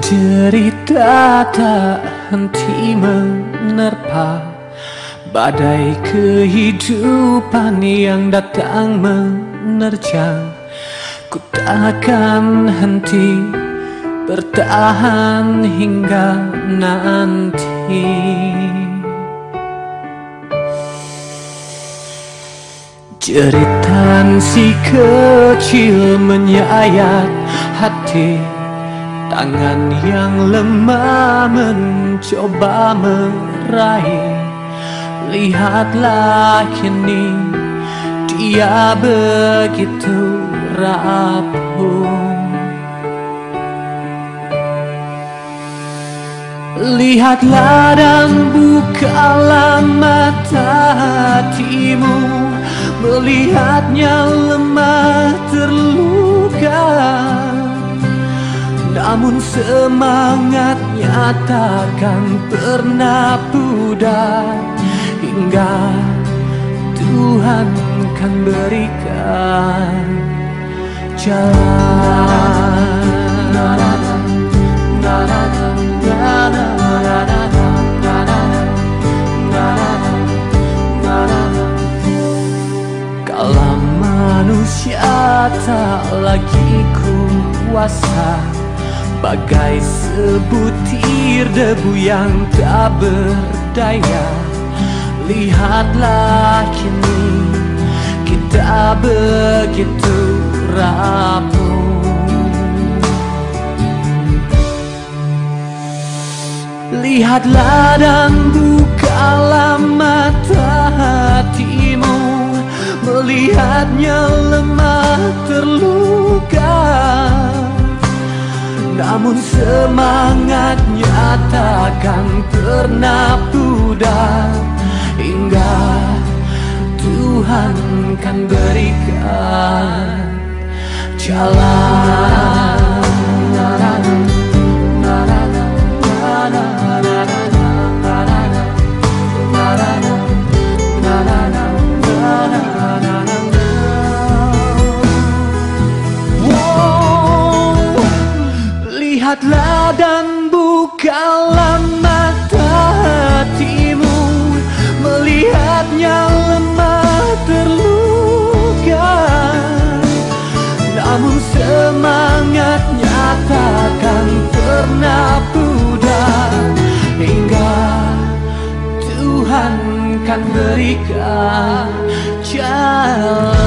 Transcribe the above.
derita tak henti menerpa Badai kehidupan yang datang menerjang Ku takkan henti bertahan hingga nanti. Jeritan si kecil menyayat hati Tangan yang lemah mencoba meraih. Lihatlah kini dia begitu rapuh. Lihatlah dan bukalah mata hatimu Melihatnya semangatnya takkan pernah pudar. Hingga Tuhan kan berikan jalan. Kalau manusia tak lagi kuasa Bagai sebutir debu yang tak berdaya. Lihatlah kini kita begitu rapuh. Lihatlah dan bukalah mata hatimu. Melihatnya lemah semangatnya takkan pernah pudar. Hingga Tuhan kan berikan jalan Lihatlah dan bukalah mata hatimu. Melihatnya lemah terluka. Namun semangatnya takkan pernah pudar. Hingga Tuhan kan berikan jalan